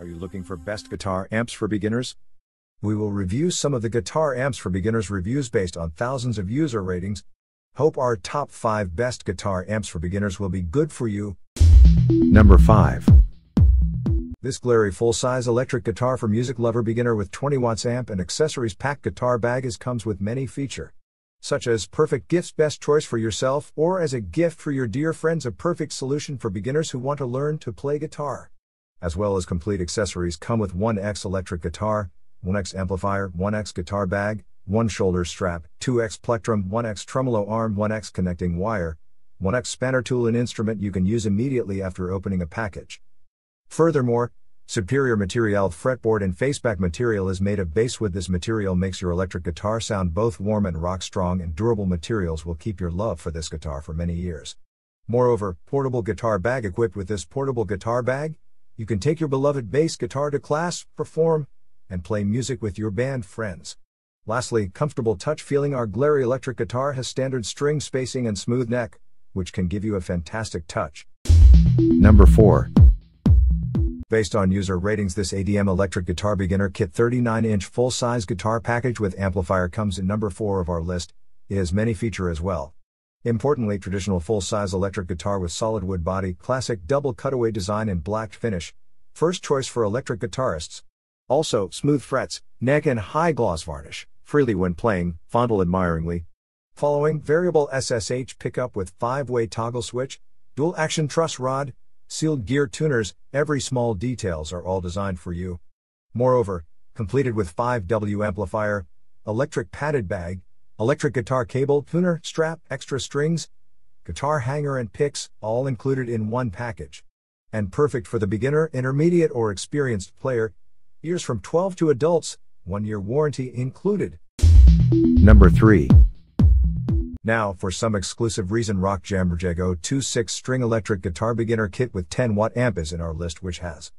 Are you looking for best guitar amps for beginners? We will review some of the guitar amps for beginners reviews based on thousands of user ratings. Hope our top 5 best guitar amps for beginners will be good for you. Number 5. This Glarry full-size electric guitar for music lover beginner with 20 watts amp and accessories packed guitar bag is comes with many feature such as perfect gifts best choice for yourself or as a gift for your dear friends a perfect solution for beginners who want to learn to play guitar as well as complete accessories come with 1X electric guitar, 1X amplifier, 1X guitar bag, 1 shoulder strap, 2X plectrum, 1X tremolo arm, 1X connecting wire, 1X spanner tool and instrument you can use immediately after opening a package. Furthermore, superior material fretboard and faceback material is made of bass wood. This material makes your electric guitar sound both warm and rock strong and durable materials will keep your love for this guitar for many years. Moreover, portable guitar bag equipped with this portable guitar bag, you can take your beloved bass guitar to class, perform, and play music with your band friends. Lastly, comfortable touch feeling our Glarry electric guitar has standard string spacing and smooth neck, which can give you a fantastic touch. Number 4. Based on user ratings, this ADM electric guitar beginner kit 39 inch full size guitar package with amplifier comes in number 4 of our list. It has many feature as well. Importantly, traditional full-size electric guitar with solid wood body, classic double cutaway design and black finish. First choice for electric guitarists. Also, smooth frets, neck and high gloss varnish, freely when playing, fondle admiringly. Following, variable SSH pickup with 5-way toggle switch, dual action truss rod, sealed gear tuners, every small details are all designed for you. Moreover, completed with 5W amplifier, electric padded bag, electric guitar cable, tuner, strap, extra strings, guitar hanger, and picks, all included in one package. And perfect for the beginner, intermediate, or experienced player. Years from 12 to adults, one year warranty included. Number 3. Now, for some exclusive reason, RockJam Jago 2 string electric guitar beginner kit with 10 watt amp is in our list, which has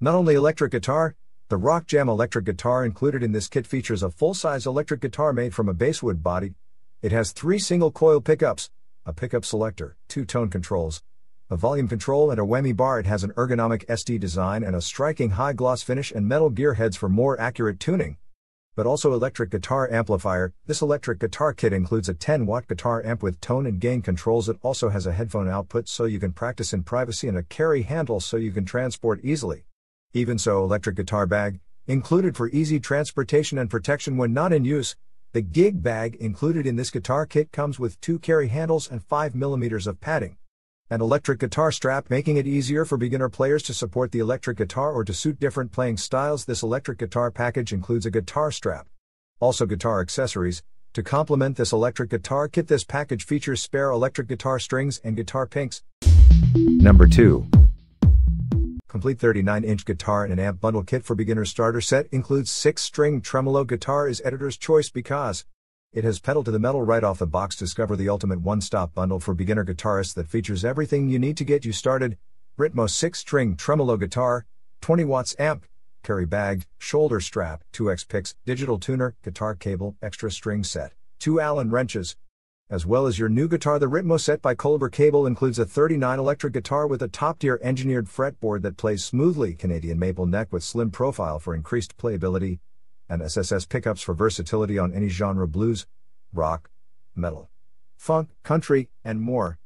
not only electric guitar, the RockJam electric guitar included in this kit features a full-size electric guitar made from a basswood body. It has three single coil pickups, a pickup selector, two tone controls, a volume control and a whammy bar. It has an ergonomic SD design and a striking high gloss finish and metal gear heads for more accurate tuning. But also electric guitar amplifier. This electric guitar kit includes a 10 watt guitar amp with tone and gain controls. It also has a headphone output so you can practice in privacy and a carry handle so you can transport easily. Even so, electric guitar bag, included for easy transportation and protection when not in use. The gig bag included in this guitar kit comes with two carry handles and 5 millimeters of padding. An electric guitar strap making it easier for beginner players to support the electric guitar or to suit different playing styles. This electric guitar package includes a guitar strap. Also guitar accessories. To complement this electric guitar kit, this package features spare electric guitar strings and guitar pinks. Number 2. Complete 39-inch guitar and an amp bundle kit for beginner starter set includes 6-string tremolo guitar is editor's choice because it has pedal to the metal right off the box. Discover the ultimate one-stop bundle for beginner guitarists that features everything you need to get you started. Ritmo 6-string tremolo guitar, 20 watts amp, carry bag, shoulder strap, 2x picks, digital tuner, guitar cable, extra string set, 2 Allen wrenches, as well as your new guitar. The Ritmo set by Colibre Cable includes a 39 electric guitar with a top-tier engineered fretboard that plays smoothly, Canadian maple neck with slim profile for increased playability, and SSS pickups for versatility on any genre blues, rock, metal, funk, country, and more.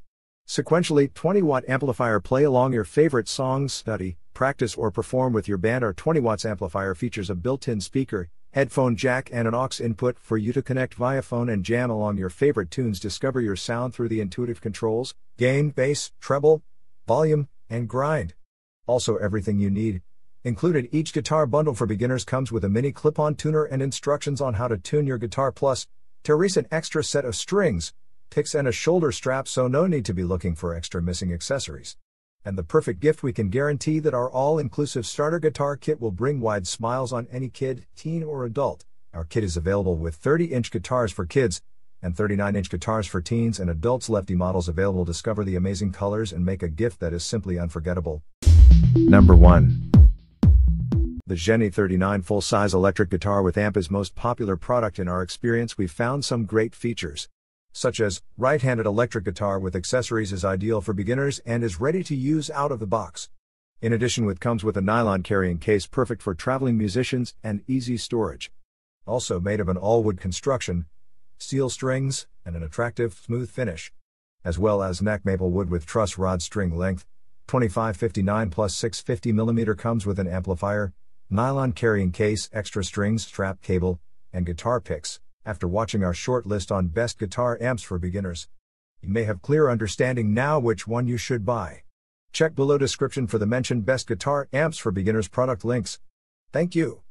Sequentially, 20 watt amplifier play along your favorite songs, study, practice, or perform with your band. Our 20 watts amplifier features a built in speaker, headphone jack, and an aux input for you to connect via phone and jam along your favorite tunes. Discover your sound through the intuitive controls gain, bass, treble, volume, and grind. Also, everything you need. Included each guitar bundle for beginners comes with a mini clip on tuner and instructions on how to tune your guitar, plus, Teresa an extra set of strings, picks, and a shoulder strap, so no need to be looking for extra missing accessories and the perfect gift we can guarantee that our all inclusive starter guitar kit will bring wide smiles on any kid, teen, or adult. Our kit is available with 30 inch guitars for kids and 39 inch guitars for teens and adults. Lefty models available. Discover the amazing colors and make a gift that is simply unforgettable. Number 1. The ZENY 39 full size electric guitar with amp is most popular product in our experience. We've found some great features such as right handed electric guitar with accessories, is ideal for beginners and is ready to use out of the box. In addition, it comes with a nylon carrying case perfect for traveling musicians and easy storage. Also made of an all-wood construction, steel strings, and an attractive, smooth finish. As well as neck maple wood with truss rod string length, 2559 plus 650 mm comes with an amplifier, nylon carrying case, extra strings, strap cable, and guitar picks. After watching our short list on best guitar amps for beginners, you may have clear understanding now which one you should buy. Check below description for the mentioned best guitar amps for beginners product links. Thank you.